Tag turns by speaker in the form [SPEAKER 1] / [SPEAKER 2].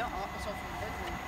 [SPEAKER 1] they're also from Brooklyn.